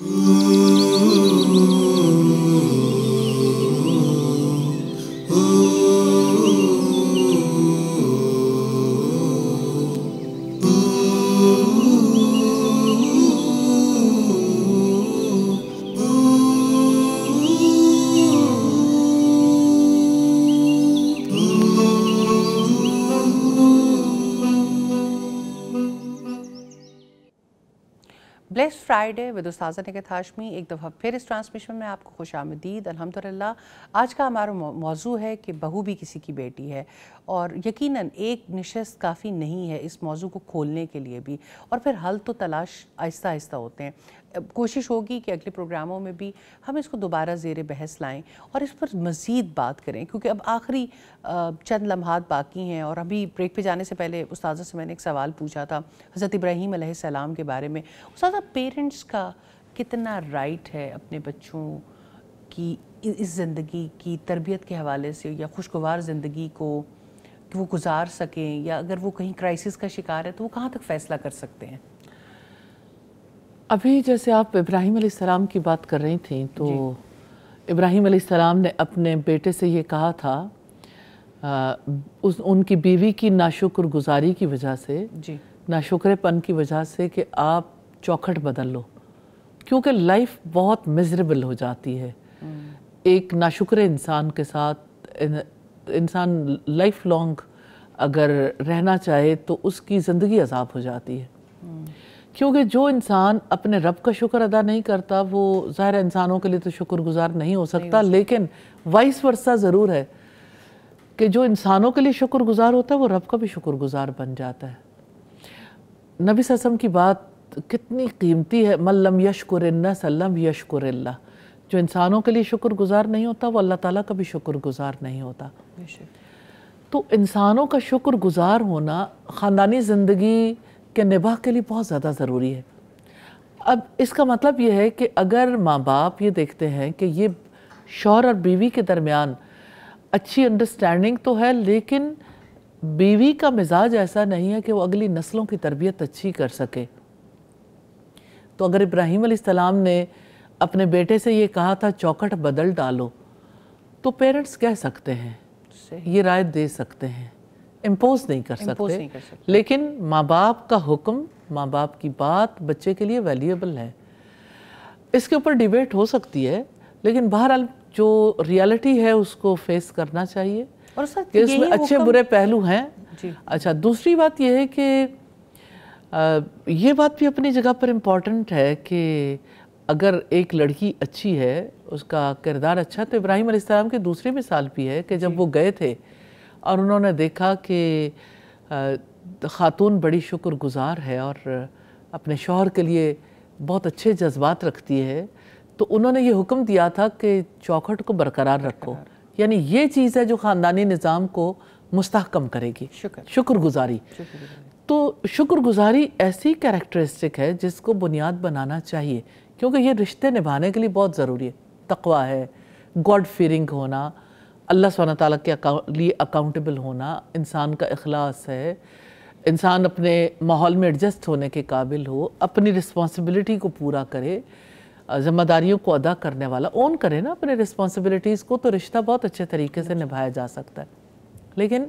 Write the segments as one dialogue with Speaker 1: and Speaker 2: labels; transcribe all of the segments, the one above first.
Speaker 1: Ooh. Bless Friday with उस्ताजा Nikhat Hashmi एक दफ़ा फिर इस ट्रांसमिशन में आपको खुश आमदीद अलहमदिल्ला आज का हमारा मौजू है कि बहू भी किसी की बेटी है और यकीनन एक नशस्त काफ़ी नहीं है इस मौजू को खोलने के लिए भी और फिर हल तो तलाश आहिस्ता आहिस्ता होते हैं। कोशिश होगी कि अगले प्रोग्रामों में भी हम इसको दोबारा जेर बहस लाएँ और इस पर मज़ीद बात करें, क्योंकि अब आखिरी चंद लम्हात बाकी हैं और अभी ब्रेक पे जाने से पहले उस्ताद से मैंने एक सवाल पूछा था हज़रत इब्राहीम सलाम के बारे में। उस्ताद पेरेंट्स का कितना राइट है अपने बच्चों की इस ज़िंदगी की तरबियत के हवाले से या खुशगवार ज़िंदगी को कि वो गुजार सकें या अगर वो कहीं क्राइसिस का शिकार है तो वो कहाँ तक फ़ैसला कर सकते हैं?
Speaker 2: अभी जैसे आप इब्राहिम सलाम की बात कर रही थी तो इब्राहिम सलाम ने अपने बेटे से ये कहा था आ, उस उनकी बीवी की नाशुक्र गुजारी की वजह से जी नाशुक्रपन की वजह से कि आप चौखट बदल लो क्योंकि लाइफ बहुत मिजरेबल हो जाती है हम्म। एक नाशुक्र इंसान के साथ इंसान लाइफ लॉन्ग अगर रहना चाहे तो उसकी ज़िंदगी अजाब हो जाती है। क्योंकि जो इंसान अपने रब का शुक्र अदा नहीं करता वो ज़ाहिर इंसानों के लिए तो शुक्रगुजार नहीं हो सकता नहीं लेकिन वाइस वर्षा ज़रूर है कि जो इंसानों के लिए शुक्रगुजार होता है वो रब का भी शुक्रगुजार बन जाता है। नबी ससम की बात कितनी कीमती है मल्लम यशकुर सल्लम यशकुरल्ला जो इंसानों के लिए शुक्रगुजार नहीं होता वो अल्लाह ताला का भी शुक्रगुजार नहीं होता। तो इंसानों का शुक्रगुजार होना ख़ानदानी ज़िंदगी के निभा के लिए बहुत ज़्यादा ज़रूरी है। अब इसका मतलब ये है कि अगर माँ बाप ये देखते हैं कि ये शौहर और बीवी के दरमियान अच्छी अंडरस्टैंडिंग तो है लेकिन बीवी का मिजाज ऐसा नहीं है कि वो अगली नस्लों की तरबियत अच्छी कर सके। तो अगर इब्राहिम सलाम ने अपने बेटे से ये कहा था चौकट बदल डालो तो पेरेंट्स कह सकते हैं ये राय दे सकते हैं। इम्पोज नहीं कर सकते। नहीं कर सकते। लेकिन माँ बाप का हुक्म माँ बाप की बात बच्चे के लिए वैल्यूएबल है। इसके ऊपर डिबेट हो सकती है लेकिन बहरहाल जो रियलिटी है उसको फेस करना चाहिए। और सर कि इसमें अच्छे बुरे पहलू हैं। अच्छा दूसरी बात यह है कि ये बात भी अपनी जगह पर इंपॉर्टेंट है कि अगर एक लड़की अच्छी है उसका किरदार अच्छा तो इब्राहिम अलैहिस्सलाम की दूसरी मिसाल भी है कि जब वो गए थे और उन्होंने देखा कि ख़ातून बड़ी शुक्रगुजार है और अपने शोहर के लिए बहुत अच्छे जज्बात रखती है। तो उन्होंने ये हुक्म दिया था कि चौखट को बरकरार रखो। यानी ये चीज़ है जो ख़ानदानी निज़ाम को मुस्तकम करेगी। शुक्रगुजारी। तो शुक्रगुजारी ऐसी कैरेक्टरिस्टिक है जिसको बुनियाद बनाना चाहिए क्योंकि ये रिश्ते निभाने के लिए बहुत ज़रूरी है। तकवा है गॉड फीरिंग होना अल्लाह सुबहाना ताला के लिए अकाउंटेबल होना इंसान का अखलास है। इंसान अपने माहौल में एडजस्ट होने के काबिल हो अपनी रिस्पॉन्सिबिलिटी को पूरा करे ज़िम्मेदारियों को अदा करने वाला ओन करे ना अपने रिस्पॉन्सिबिलिटीज़ को तो रिश्ता बहुत अच्छे तरीके से निभाया जा सकता है। लेकिन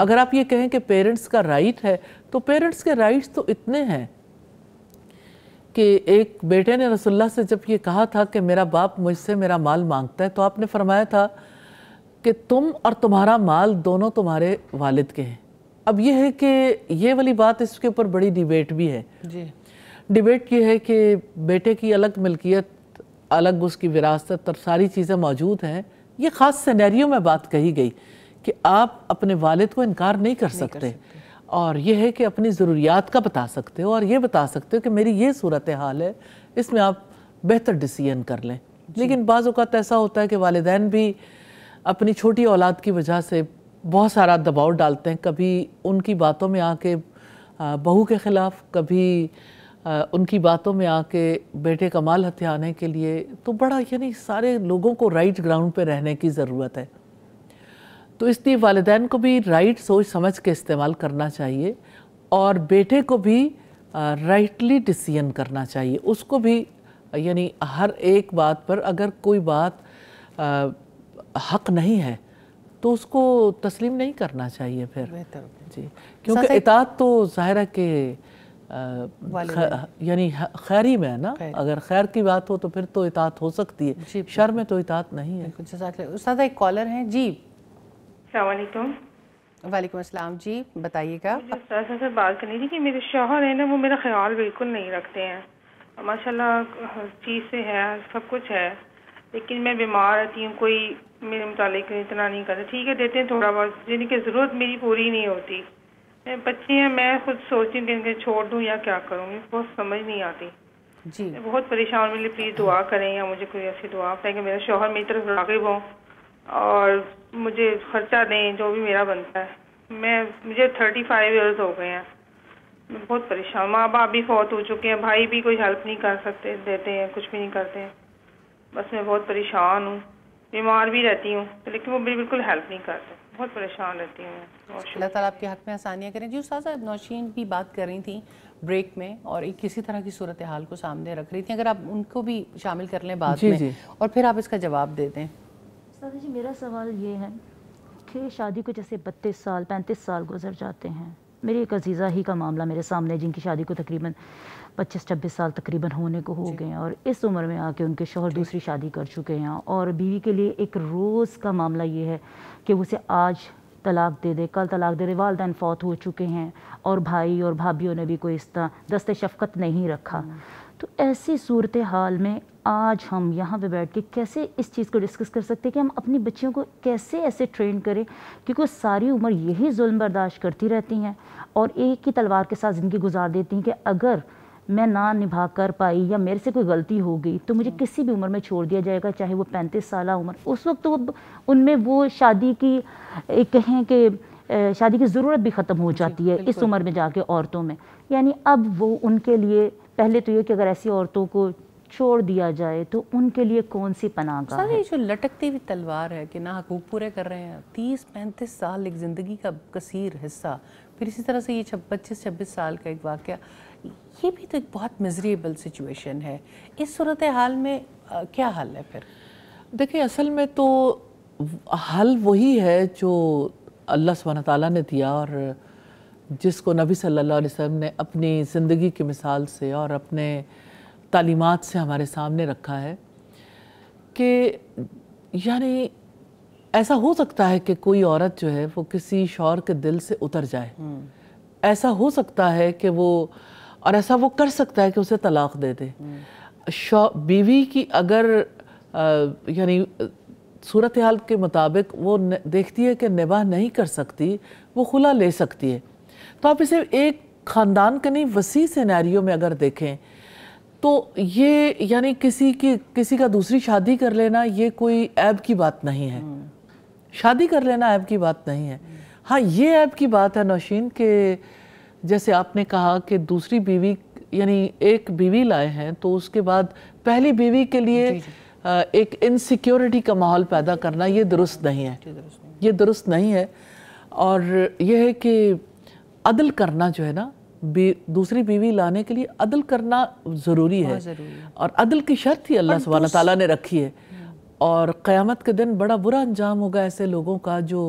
Speaker 2: अगर आप ये कहें कि पेरेंट्स का राइट है तो पेरेंट्स के राइट्स तो इतने हैं कि एक बेटे ने रसुल्ला से जब ये कहा था कि मेरा बाप मुझसे मेरा माल माँगता है तो आपने फरमाया था कि तुम और तुम्हारा माल दोनों तुम्हारे वालिद के हैं। अब यह है कि ये वाली बात इसके ऊपर बड़ी डिबेट भी है। जी। डिबेट ये है कि बेटे की अलग मिल्कियत अलग उसकी विरासत और सारी चीज़ें मौजूद हैं। ये ख़ास सनेरियो में बात कही गई कि आप अपने वालिद को इनकार नहीं कर नहीं सकते, कर सकते। और यह है कि अपनी ज़रूरियात का बता सकते हो और ये बता सकते हो कि मेरी ये सूरत हाल है इसमें आप बेहतर डिसीज़न कर लें। लेकिन बाज़ ऐसा होता है कि वालदेन भी अपनी छोटी औलाद की वजह से बहुत सारा दबाव डालते हैं। कभी उनकी बातों में आके बहू के ख़िलाफ़, कभी उनकी बातों में आके बेटे का माल हथियाने के लिए। तो बड़ा यानी सारे लोगों को राइट ग्राउंड पे रहने की ज़रूरत है। तो इसलिए वालदेन को भी राइट सोच समझ के इस्तेमाल करना चाहिए और बेटे को भी राइटली डिसीज़न करना चाहिए। उसको भी, यानी हर एक बात पर अगर कोई बात हक नहीं है तो उसको तस्लीम नहीं करना चाहिए फिर। जी क्योंकि इतात तो ज़ाहिर है कि यानी खैरी में है ना? अगर खैर की बात हो तो फिर तो इतात हो सकती है। शर में तो इतात नहीं है।
Speaker 1: उस्ताद एक कॉलर हैं। जी।
Speaker 3: सलामकुम
Speaker 1: वालेकुम। अस्सलाम। जी बताइएगा।
Speaker 3: से बात करनी थी कि मेरे शोहर है ना वो मेरा ख्याल बिल्कुल नहीं रखते हैं। माशाल्लाह हर चीज़ से है सब कुछ है। लेकिन मैं बीमार रहती हूँ कोई मेरे मुतालिक इतना नहीं करता। ठीक है देते हैं थोड़ा बहुत जिनकी ज़रूरत मेरी पूरी नहीं होती। बच्चे हैं मैं खुद सोचती हूँ कि छोड़ दूँ या क्या करूँगी बहुत समझ नहीं आती। जी। मैं बहुत परेशान मेरे लिए प्लीज़ दुआ करें या मुझे कोई ऐसी दुआ करें कि मेरा शोहर मेरी तरफ़ रागिब हो और मुझे खर्चा दें जो भी मेरा बनता है। मैं मुझे थर्टी फाइव ईयर्स हो गए हैं। मैं बहुत परेशान माँ बाप भी फौत हो चुके हैं भाई भी कोई हेल्प नहीं कर सकते देते हैं कुछ भी नहीं करते हैं। बस मैं बहुत परेशान हूँ। बीमार भी रहती हूँ तो लेकिन वो मेरी बिल्कुल हेल्प नहीं करते। बहुत परेशान रहती हूँ
Speaker 1: अल्लाह ताला आपके हक में आसानियाँ करें। जी उस्ताद नौशीन भी बात कर रही थी ब्रेक में और एक किसी तरह की सूरत हाल को सामने रख रही थी। अगर आप उनको भी शामिल कर लें बाद में जी। और फिर आप इसका जवाब दे दें।
Speaker 4: उस्ताद जी मेरा सवाल ये है कि शादी को जैसे बत्तीस साल पैंतीस साल गुजर जाते हैं मेरी एक अजीज़ा ही का मामला मेरे सामने जिनकी शादी को तकरीबन पच्चीस छब्बीस साल तकरीबन होने को हो गए हैं और इस उम्र में आके उनके शोहर दूसरी शादी कर चुके हैं और बीवी के लिए एक रोज़ का मामला ये है कि उसे आज तलाक दे दे कल तलाक दे दे वालदेन फौत हो चुके हैं और भाई और भाभीियों ने भी कोई इस तरह दस्त शफकत नहीं रखा। हम्म। तो ऐसी सूरत हाल में आज हम यहाँ पे बैठ के कैसे इस चीज़ को डिस्कस कर सकते हैं कि हम अपनी बच्चियों को कैसे ऐसे ट्रेन करें? क्योंकि वो सारी उम्र यही जुल्म बर्दाश्त करती रहती हैं और एक ही तलवार के साथ ज़िंदगी गुजार देती हैं कि अगर मैं ना निभा कर पाई या मेरे से कोई गलती हो गई तो मुझे किसी भी उम्र में छोड़ दिया जाएगा चाहे वो पैंतीस साल उम्र। उस वक्त तो उनमें वो शादी की कहें कि शादी की ज़रूरत भी ख़त्म हो जाती है इस उम्र में जाके औरतों में। यानी अब वो उनके लिए पहले तो ये कि अगर ऐसी औरतों को छोड़ दिया जाए तो उनके लिए कौन सी पनाह
Speaker 1: है? जो लटकती हुई तलवार है कि ना हकूक पूरे कर रहे हैं। तीस पैंतीस साल एक ज़िंदगी का कसीर हिस्सा। फिर इसी तरह से ये पच्चीस छब्बीस साल का एक वाक़ ये भी तो एक बहुत मजरेबल सिचुएशन है। इस सूरत हाल में आ, क्या हल है फिर?
Speaker 2: देखिए असल में तो हल वही है जो अल्लाह सुबहान ताला ने दिया और जिसको नबी सल्लल्लाहु अलैहि वसल्लम ने अपनी ज़िंदगी की मिसाल से और अपने तालीमात से हमारे सामने रखा है कि यानी ऐसा हो सकता है कि कोई औरत जो है वो किसी शौर के दिल से उतर जाए। हम्म। ऐसा हो सकता है कि वो और ऐसा वो कर सकता है कि उसे तलाक दे दे। बीवी की अगर यानी सूरत हाल के मुताबिक वो देखती है कि निबाह नहीं कर सकती वो खुला ले सकती है। तो आप इसे एक ख़ानदान के नहीं वसी सिनेरियो में अगर देखें तो ये यानी किसी की किसी का दूसरी शादी कर लेना ये कोई ऐब की बात नहीं है। शादी कर लेना ऐब की बात नहीं है। हाँ ये ऐब की बात है नौशीन के जैसे आपने कहा कि दूसरी बीवी यानी एक बीवी लाए हैं तो उसके बाद पहली बीवी के लिए। एक इनसिक्योरिटी का माहौल पैदा करना ये दुरुस्त नहीं है। ये दुरुस्त नहीं है। और यह है कि अदल करना जो है ना दूसरी बीवी लाने के लिए अदल करना ज़रूरी है। और अदल की शर्त ही अल्लाह सुबहाना ताला ने रखी है। और क़यामत के दिन बड़ा बुरा अंजाम होगा ऐसे लोगों का जो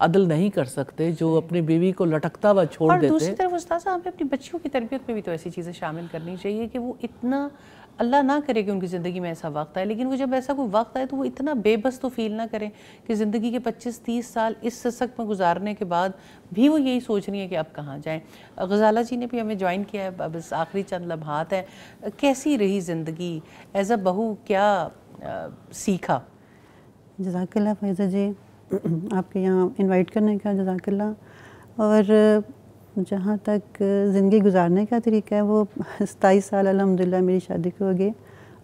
Speaker 2: अदल नहीं कर सकते जो अपनी बीवी को लटकता हुआ छोड़ और देते।
Speaker 1: दूसरी तरफ़ उस्ताद हमें अपनी बच्चियों की तरबियत में भी तो ऐसी चीज़ें शामिल करनी चाहिए कि वो इतना अल्लाह ना करे कि उनकी ज़िंदगी में ऐसा वक्त आए लेकिन वो जब ऐसा कोई वक्त आए तो वो इतना बेबस तो फील ना करें कि ज़िंदगी के 25-30 साल इस सशक में गुजारने के बाद भी वो यही सोच रही है कि अब कहाँ जाएँ। गजाला जी ने भी हमें ज्वाइन किया है अब आखिरी चंद लम्हात है। कैसी रही ज़िंदगी? एज अ बहू क्या आ, सीखा?
Speaker 5: जजाकल्ला फैज़ा जी आपके यहाँ इनवाइट करने का जजाकल्ला और जहाँ तक ज़िंदगी गुजारने का तरीका है वो सताईस साल अलहमदिल्ला मेरी शादी को हो गई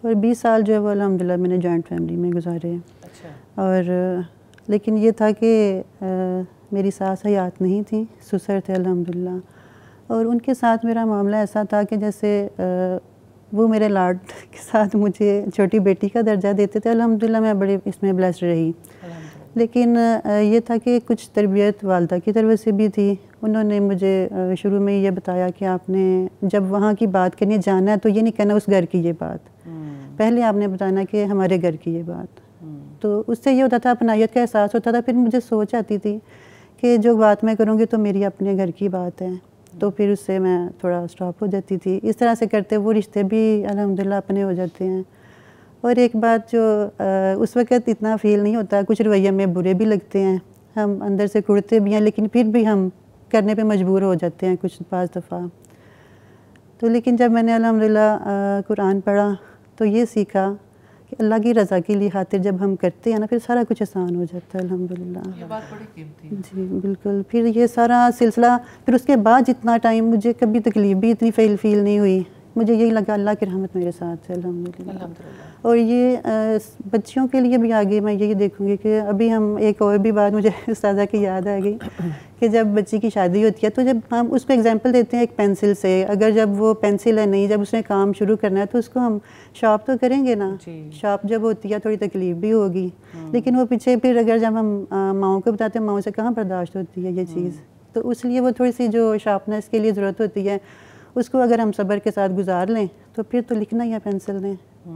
Speaker 5: और बीस साल जो है वो अलहमदिल्ला मैंने जॉइंट फैमिली में गुजारे। हैं अच्छा। और लेकिन ये था कि मेरी सास हयात नहीं थी सुसर थे अलहमदिल्ला और उनके साथ मेरा मामला ऐसा था कि जैसे आ, वो मेरे लाड के साथ मुझे छोटी बेटी का दर्जा देते थे अलहमदिल्ला मैं बड़े इसमें ब्लेस्ड रही। लेकिन ये था कि कुछ तरबियत वालदा की तरफ़ से भी थी। उन्होंने मुझे शुरू में ये बताया कि आपने जब वहाँ की बात करनी जाना है तो ये नहीं कहना उस घर की ये बात। हम्म। पहले आपने बताना कि हमारे घर की ये बात। तो उससे ये होता था अपनाइत का एहसास होता था फिर मुझे सोच आती थी कि जो बात मैं करूँगी तो मेरी अपने घर की बात है। तो फिर उससे मैं थोड़ा स्टॉप हो जाती थी। इस तरह से करते वो रिश्ते भी अलहमदिल्ला अपने हो जाते हैं। और एक बात जो आ, उस वक़्त इतना फील नहीं होता कुछ रवैये में बुरे भी लगते हैं। हम अंदर से कुड़ते भी हैं लेकिन फिर भी हम करने पे मजबूर हो जाते हैं कुछ पाँच दफ़ा। तो लेकिन जब मैंने अलहमदिल्ला कुरान पढ़ा तो ये सीखा कि अल्लाह की रज़ा के लिए खातिर जब हम करते हैं ना फिर सारा कुछ आसान हो जाता है अल्हम्दुलिल्लाह। जी बिल्कुल। फिर ये सारा सिलसिला फिर उसके बाद जितना टाइम मुझे कभी तकलीफ़ भी इतनी फील फील नहीं हुई। मुझे यही लगा अल्लाह की रहमत मेरे साथ है अलहमदिल्ला और ये बच्चियों के लिए भी आगे मैं यही देखूँगी कि अभी हम एक और भी बात मुझे साजा की याद आ गई कि जब बच्ची की शादी होती है तो जब हम उसको एग्जांपल देते हैं एक पेंसिल से। अगर जब वो पेंसिल है नहीं जब उसने काम शुरू करना है तो उसको हम शॉप तो करेंगे ना? शॉप जब होती है थोड़ी तकलीफ़ भी होगी। हाँ। लेकिन वो पीछे फिर अगर जब हम माओ को बताते हैं माओ से कहाँ बर्दाश्त होती है ये हाँ। चीज़? तो इसलिए वो थोड़ी सी जो शार्पनेस के लिए ज़रूरत होती है उसको अगर हम सब्र के साथ गुजार लें तो फिर तो लिखना है पेंसिल ने।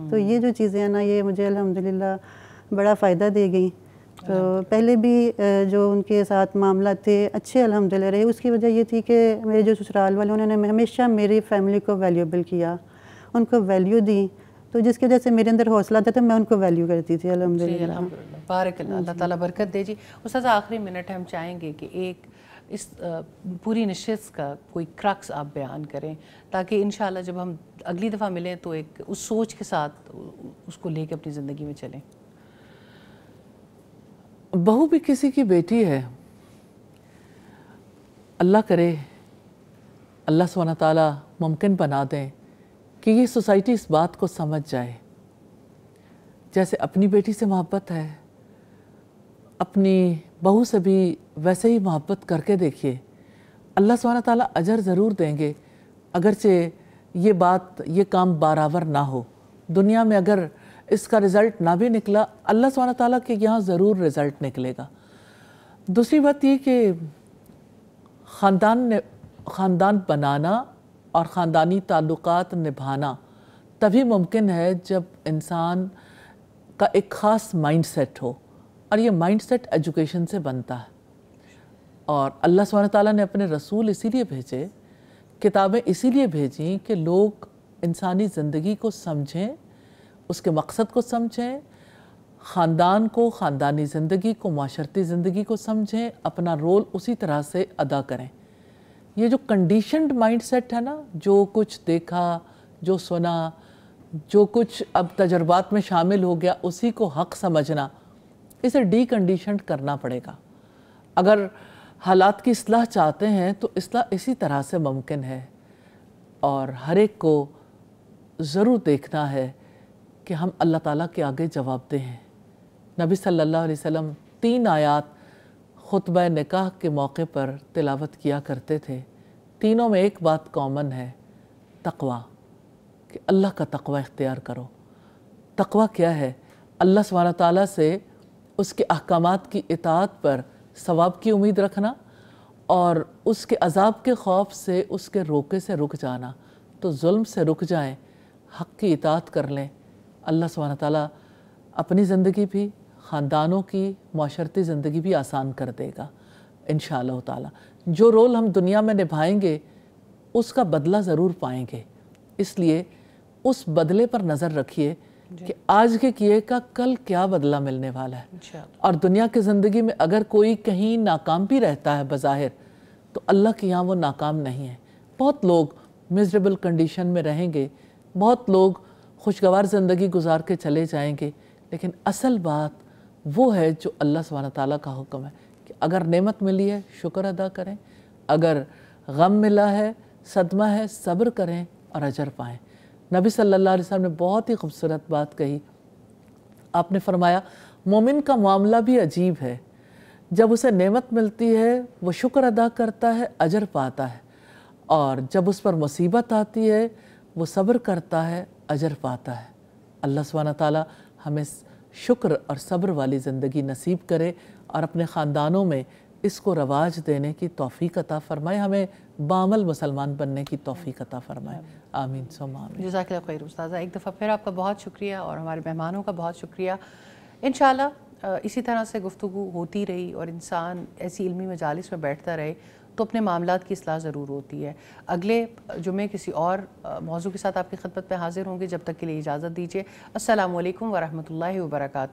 Speaker 5: तो ये जो चीज़ें हैं ना ये मुझे अलहमदिल्ला बड़ा फ़ायदा दे गई। तो पहले भी जो उनके साथ मामला थे अच्छे अलहमदिल्ला रहे। उसकी वजह ये थी कि मेरे जो ससुराल वाले उन्होंने हमेशा मेरी फैमिली को वैल्यूबल किया उनको वैल्यू दी। तो जिसकी वजह से मेरे अंदर हौसला था तो मैं उनको वैल्यू करती थी अलहमदिल्ला
Speaker 1: बारक अल्लाह ताला बरकत दे। जी उस आखिरी मिनट हम चाहेंगे कि एक इस पूरी नशस्त का कोई क्रक्स आप बयान करें, ताकि इन जब हम अगली दफ़ा मिलें तो एक उस सोच के साथ उसको लेकर अपनी ज़िंदगी में चलें।
Speaker 2: बहू भी किसी की बेटी है। अल्लाह करे, अल्लाह सुबहाना ताला मुमकिन बना दें कि ये सोसाइटी इस बात को समझ जाए। जैसे अपनी बेटी से मोहब्बत है अपनी बहू से भी वैसे ही मोहब्बत करके देखिए। अल्लाह सुबहाना ताला अजर ज़रूर देंगे, अगरचे ये बात, ये काम बराबर ना हो। दुनिया में अगर इसका रिज़ल्ट ना भी निकला, अल्लाह सुबहाना ताला के यहाँ ज़रूर रिज़ल्ट निकलेगा। दूसरी बात ये कि ख़ानदान ने, ख़ानदान बनाना और ख़ानदानी ताल्लुक़ात निभाना तभी मुमकिन है जब इंसान का एक ख़ास माइंड सेट हो। और ये माइंड सेट एजुकेशन से बनता है। और अल्लाह सुबहाना ताला ने अपने रसूल इसीलिए भेजे, किताबें इसीलिए भेजी कि लोग इंसानी ज़िंदगी को समझें, उसके मकसद को समझें, ख़ानदान को, ख़ानदानी ज़िंदगी को, माशरती ज़िंदगी को समझें, अपना रोल उसी तरह से अदा करें। ये जो कंडीशनड माइंड सेट है ना, जो कुछ देखा, जो सुना, जो कुछ अब तजर्बात में शामिल हो गया, उसी को हक समझना इसे डीकंडीशनड करना पड़ेगा। अगर हालात की असलाह चाहते हैं तो असलाह इसी तरह से मुमकिन है। और हर एक को ज़रूर देखना है कि हम अल्लाह ताला के आगे जवाब दें। हैं नबी सल्लल्लाहु अलैहि वसल्लम तीन आयात ख़ुतब निकाह के मौके पर तिलावत किया करते थे। तीनों में एक बात कॉमन है, तकवा, कि अल्लाह का तकवा इख्तियार करो। तकवा क्या है? अल्लाह सुबहाना ताला से उसके अहकाम की इतात पर सवाब की उम्मीद रखना और उसके अजाब के खौफ से उसके रोके से रुक जाना। तो जुल्म से रुक जाएँ, हक़ की इतात कर लें। अल्लाह सुबहाना ताला अपनी ज़िंदगी भी, ख़ानदानों की, माशरती ज़िंदगी भी आसान कर देगा इन ताला जो रोल हम दुनिया में निभाएँगे, उसका बदला ज़रूर पाएँगे। इसलिए उस बदले पर नज़र रखिए कि आज के किए का कल क्या बदला मिलने वाला है? और दुनिया की ज़िंदगी में अगर कोई कहीं नाकाम भी रहता है बज़ाहिर तो अल्लाह के यहाँ वो नाकाम नहीं है। बहुत लोग मिजरेबल कंडीशन में रहेंगे बहुत लोग खुशगवार ज़िंदगी गुजार के चले जाएँगे लेकिन असल बात वो है जो अल्लाह सुबहाना ताला का हुक्म है कि अगर नेमत मिली है शुक्र अदा करें। अगर गम मिला है सदमा है सब्र करें और अजर पाएँ। नबी सल्लल्लाहु अलैहि वसल्लम ने बहुत ही खूबसूरत बात कही। आपने फरमाया, मोमिन का मामला भी अजीब है। जब उसे नेमत मिलती है, वो शुक्र अदा करता है, अजर पाता है। और जब उस पर मुसीबत आती है, वो सब्र करता है, अजर पाता है। अल्लाह सुबहाना ताला हमें शुक्र और सब्र वाली ज़िंदगी नसीब करे और अपने ख़ानदानों में इसको रवाज देने की तोफ़ी अता फ़रमाए, हमें बामल मुसलमान बनने की तोफ़ी अता फ़रमाए। आमीन सोम
Speaker 1: खैर उस्ताज़ा एक दफ़ा फिर आपका बहुत शुक्रिया और हमारे मेहमानों का बहुत शुक्रिया। इन इसी तरह से गुफ्तु होती रही और इंसान ऐसी इलमी मजालस में बैठता रहे तो अपने मामला की असलाह ज़रूर होती है। अगले जुमे किसी और मौजू के साथ आपकी खदमत में हाजिर होंगे। जब तक के लिए इजाज़त दीजिए। असल वरहमल वर्का